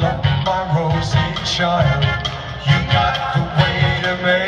my rosy child. You got the way to make.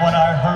What I heard.